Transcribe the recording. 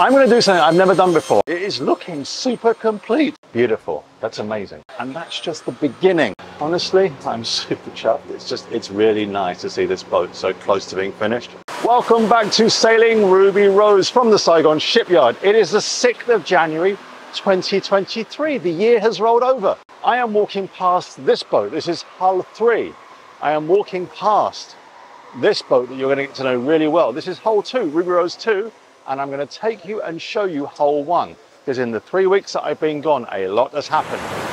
I'm going to do something I've never done before. It is looking super complete. Beautiful. That's amazing. And that's just the beginning. Honestly, I'm super chuffed. It's just, it's really nice to see this boat so close to being finished. Welcome back to Sailing Ruby Rose from the Saigon shipyard. It is the 6th of January 2023. The year has rolled over. I am walking past this boat. This is Hull 3. I am walking past this boat that you're going to get to know really well. This is Hull 2, Ruby Rose 2, and I'm going to take you and show you Hull 1 because in the three weeks that I've been gone, a lot has happened.